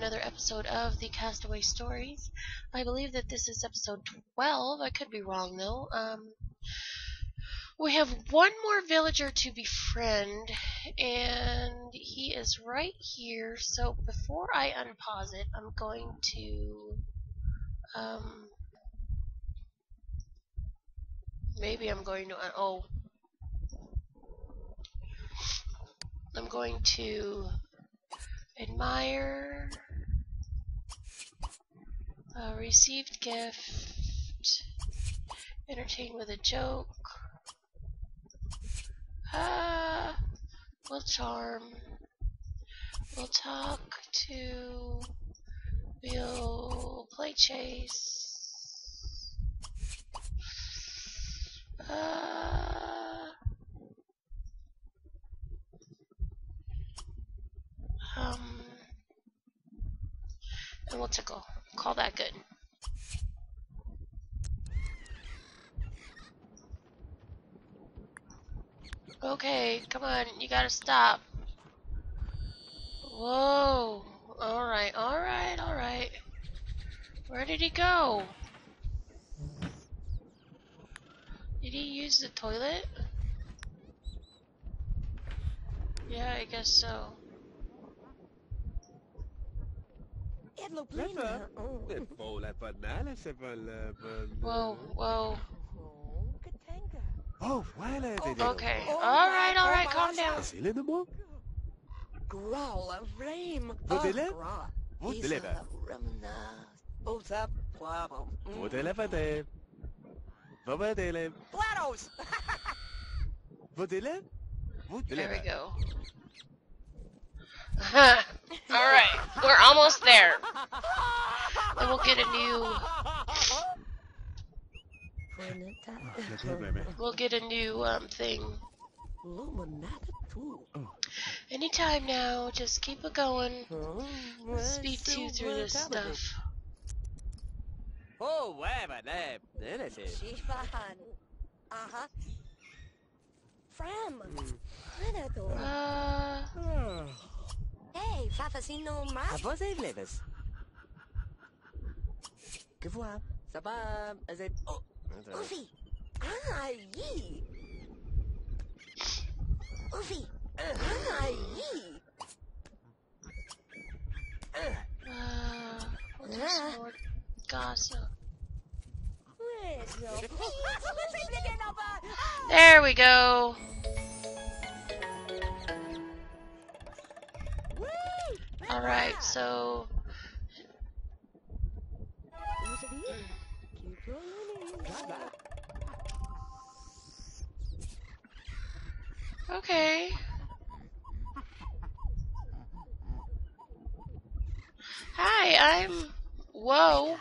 another episode of the Castaway Stories. I believe that this is episode 12. I could be wrong, though. Um, we have one more villager to befriend, and he is right here. So before I unpause it, I'm going to. Um, maybe I'm going to. Un- oh. I'm going to admire a received gift, entertain with a joke, ah, we'll charm, we'll talk to, we'll play chase, uh, um, and we'll tickle. Call that good. Okay, come on, you gotta stop. Whoa. Alright, alright, alright. Where did he go? Did he use the toilet? Yeah, I guess so. Leffe? Det får la banana se vel Whoa, whoa. Oh, voilà, det er Okay, alright, alright, calm down. Is hele nummer? Growl of flame. Wat wil je? Wat wil je? What's up, Plabo? Wat wil je det? Hvad var det, Lem? Platos! Hvad vil je? Hvad vil There we je? go. Alright, we're almost there. And we'll get a new we'll get a new um thing anytime now. Just keep it going. Speed two through this stuff. Oh, hvad var det? Det er det. Shifan. Uh-huh. Fram. Predator. Uh, Hey, Fafasino Mas. Apa saya leves? Que voix? Ça va? Is it? Oh, Ufi. Ah, yee. Ufi. Ah, yee. uh, we'll do some more gossip. There we go. Alright, so Okay. Hi, I'm. Whoa.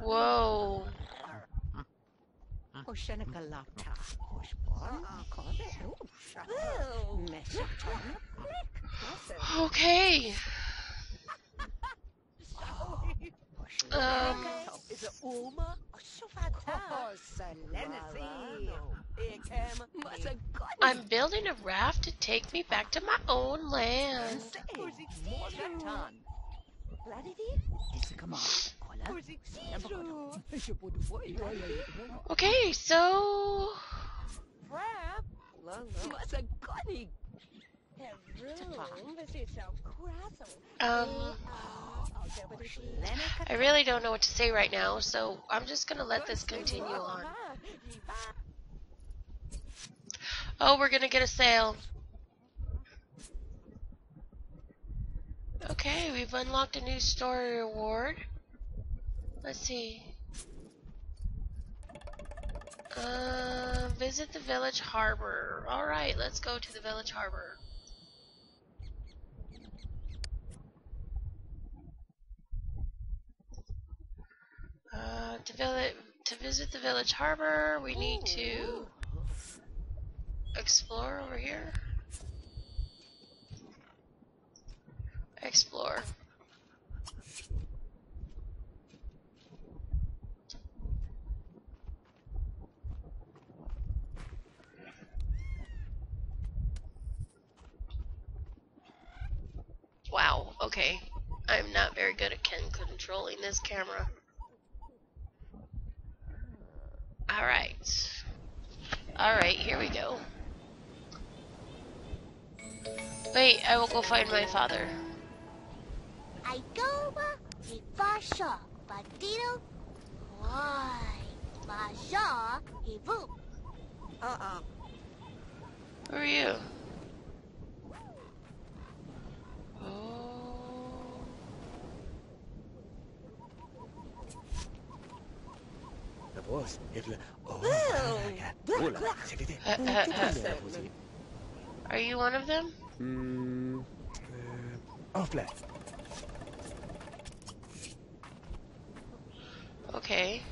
Whoa. Hoshborn, Kosha, Meshaton, Okay. Um. Is it Uma? Shufata. Selenity, Ekem, I'm building a raft to take me back to my own land. Come on, Okay, so. Um. I really don't know what to say right now, so I'm just gonna let this continue on. Oh, we're gonna get a sale. Okay, we've unlocked a new story reward. Let's see. Uh, visit the village harbor. Alright, let's go to the village harbor. Uh, to, to visit the village harbor, we need to explore over here. Explore. Wow, okay. I'm not very good at controlling this camera. Alright. Alright, here we go. Wait, I will go find my father. I go uh, i fasha batiro why maja hivu Uh-uh. Who are you? Oh. La boss, if le... Oh, Well, yeah. blah, Oh, là, blah. c'est l'été. Uh, uh, uh. Rosie. Are you one of them? Hmm, euh, en plein. Okay.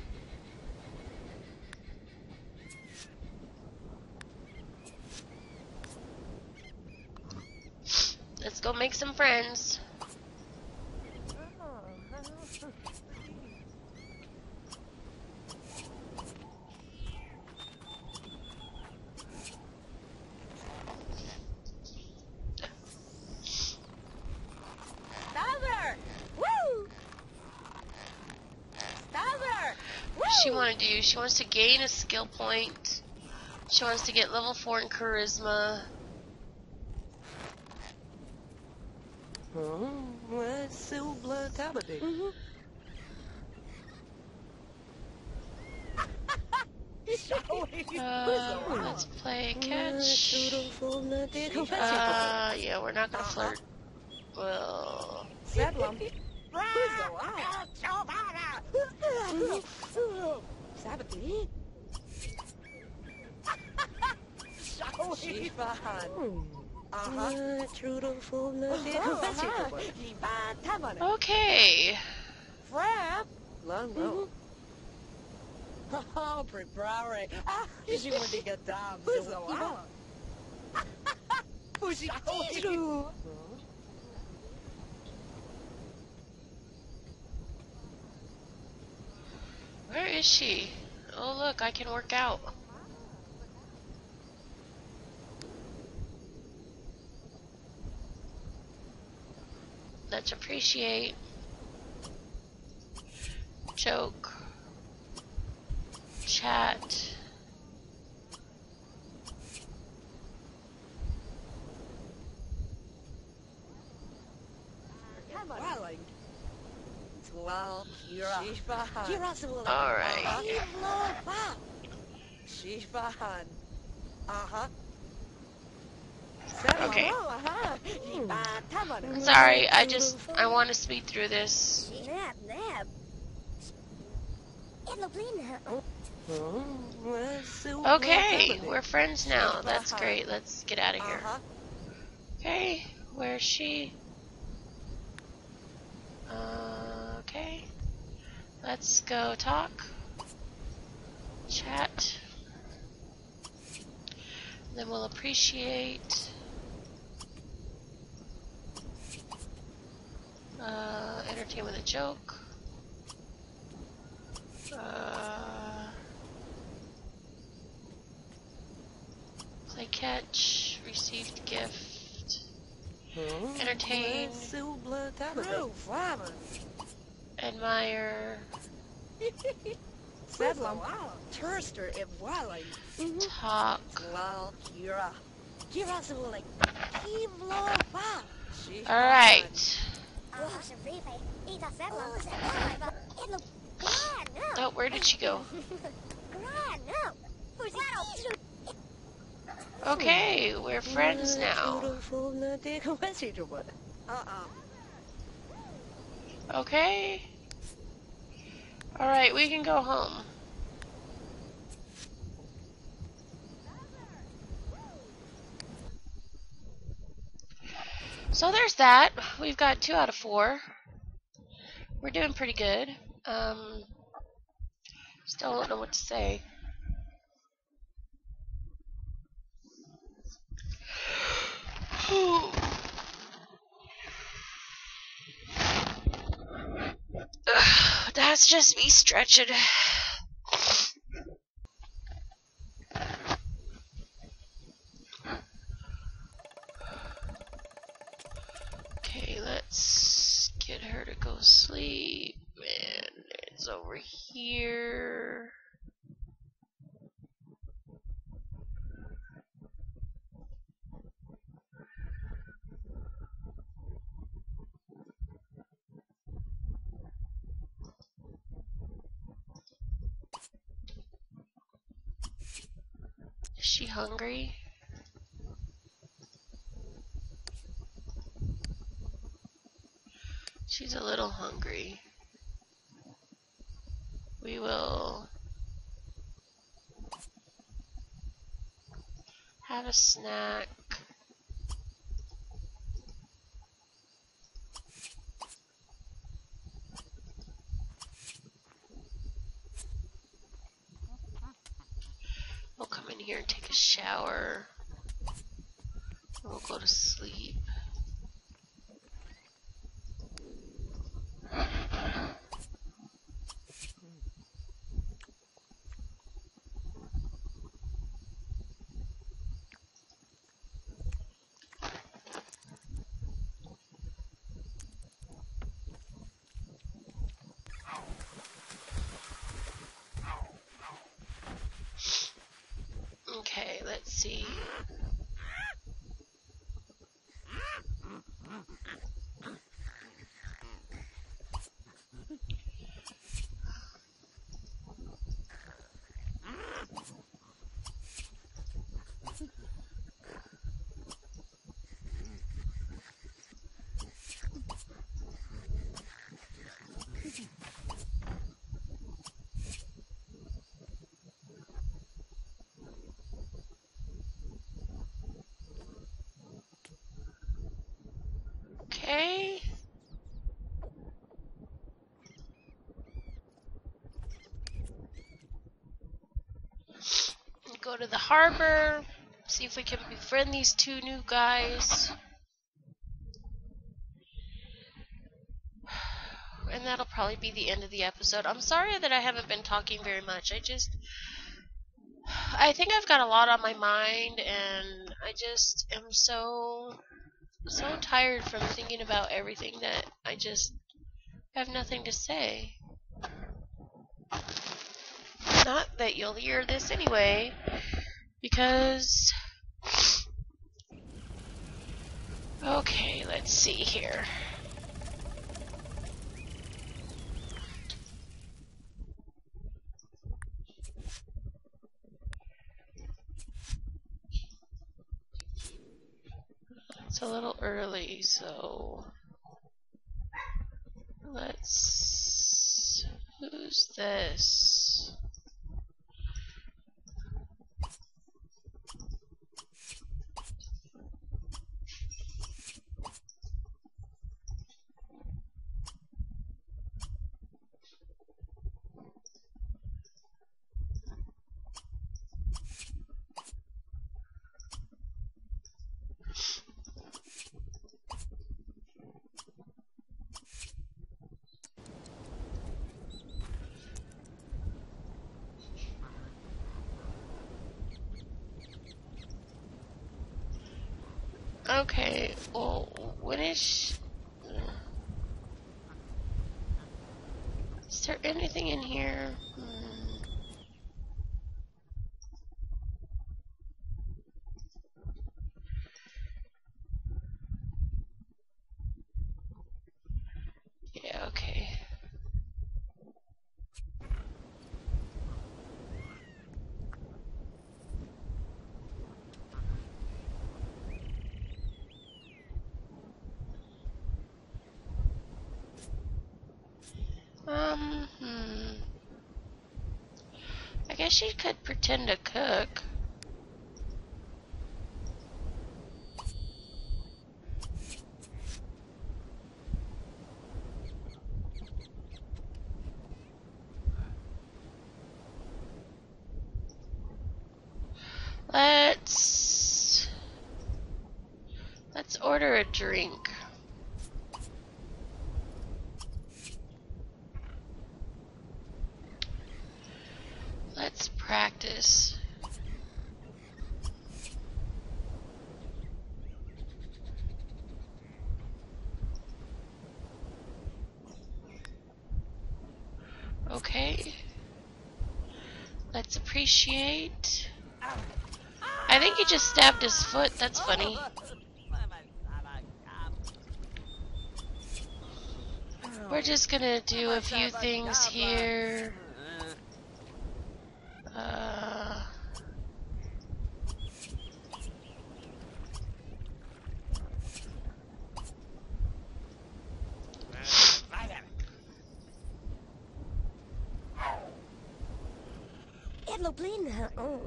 Let's go make some friends. Stavler! Woo! Stavler! She wanted to do. She wants to gain a skill point. She wants to get level four in charisma. Oh, well, silver tabarding. Uh, let's play catch. Uh, yeah, we're not gonna flirt. Well, Sablum. Sabbaty. Shifahan. Uh-huh. Uh-huh. Okay. Frap. Long Oh, prepare. Ah, she want to get down. So. Pussy. Where is she? Oh, look, I can work out. Let's appreciate. Joke. Chat. Alright. Shifahan. Uh-huh. Okay. Uh-huh. Liba tabana. Sorry, I just I want to speed through this. nab nab Eloblina well, silver Okay, we're friends now. That's great. Let's get out of here. Uh-huh. Okay, where's she? Uh, okay. Let's go talk. Chat. Then we'll appreciate. Uh, entertain with a joke. Uh, play catch. Received gift. Oh, Entertain. well, silver tabarding. Flower. Admire. Sablum. Turster if Welling. Talk. Well, Kira. Kira Sibulik. Kivlo Ba. Alright. oh Sharife Ita Sebla Sebla Elo Gran no Oh, where did she go? Gran no Fusito Okay, we're friends now. Uh-uh. Okay. Alright, we can go home. So there's that. We've got two out of four. We're doing pretty good. Um, still don't know what to say That's just me stretching. Okay, let's get her to go sleep. And it's over here. Is she hungry? She's a little hungry. We will have a snack. We'll come in here and take a shower. We'll go to sleep. Okay, let's see. Okay. Go to the harbor. See if we can befriend these two new guys. And that'll probably be the end of the episode. I'm sorry that I haven't been talking very much. I just. I think I've got a lot on my mind, and I just am so so tired from thinking about everything that I just have nothing to say. Not that you'll hear this anyway, because. Okay, let's see here. It's a little early, so let's. Who's this? Okay, well, what is. Is there anything in here? Hmm. Yeah, okay. Um, hmm. I guess she could pretend to cook. Let's let's order a drink. Let's practice. Okay. Let's appreciate. I think he just stabbed his foot. That's funny. We're just gonna do a few things here. Uh, Em lục lên hả? Ừ.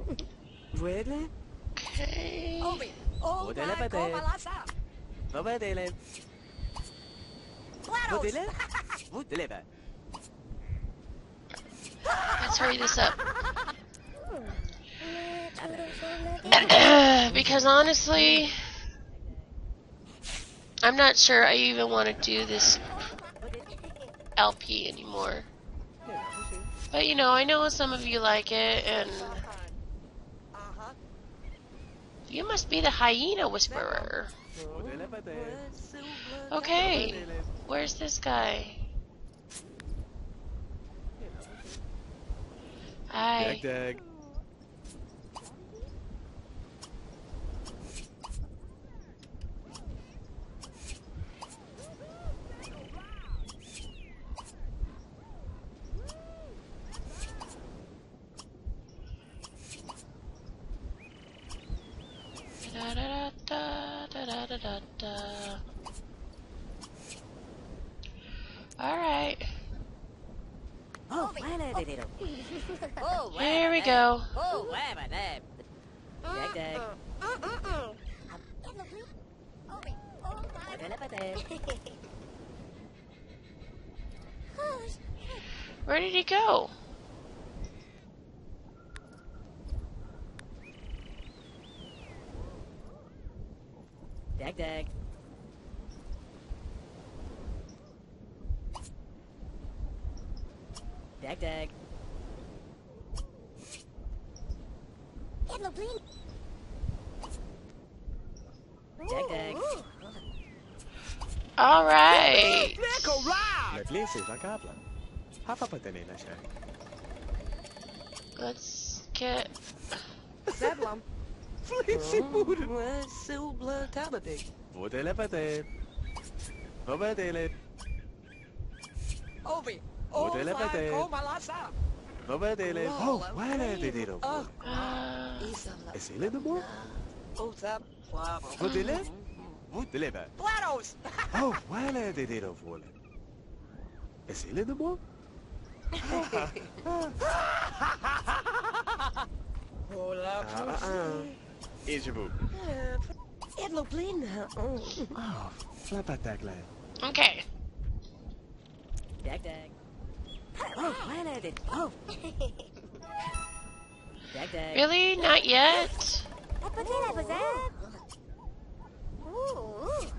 Vuele. okay. Ovi. Oh, Vuole la my patate. Komalasa. Va vedere. GLaDOS. Vuole. Vuole. Let's hurry this up. Em because honestly, I'm not sure I even want to do this LP anymore. But you know, I know some of you like it, and you must be the hyena whisperer. Okay, where's this guy? Hi. Da da da da da. All right, Oh, whatever. Oh, here we go. Oh, whatever. Dag, dag. lục lên. Ôi, oh my. Vuole la patate. Where did he go? Dag, dag. Dag, dag. Em lục lên. Dag, dag. All right. Let lezen van patene na siya. Let's get. Zeblam. Silbla tabadig. Vuole vedere. Va. Ovi. Oh, Vuole la patate. Komalasa. Va vedere. Oh, wala vedere. Oh, ele de boer? Oh, that. Vuole. Vuole. GLaDOS. Oh, vedere volle. Is ele de? Hola. Ah, ah. Is je boek. Em lục lên hả? Ừ. Oh, flappa tagline. okay. Dag, dag. Oh, whatever. Oh. Dag, dag. Really? Not yet? Apa thế này của Zeb? Ooh.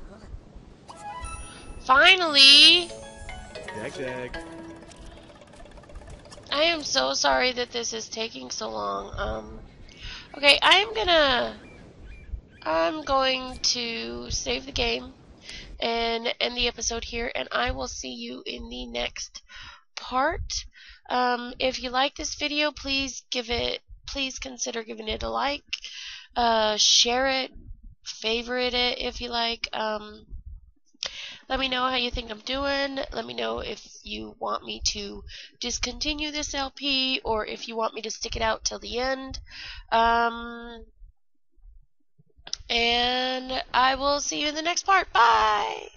Finally! Dag, dag. I am so sorry that this is taking so long. Um, okay, I'm gonna, I'm going to save the game and end the episode here, and I will see you in the next part. Um, if you like this video, please give it, please consider giving it a like, uh, share it, favorite it if you like. Um, let me know how you think I'm doing. Let me know if you want me to discontinue this LP or if you want me to stick it out till the end. Um, and I will see you in the next part. Bye!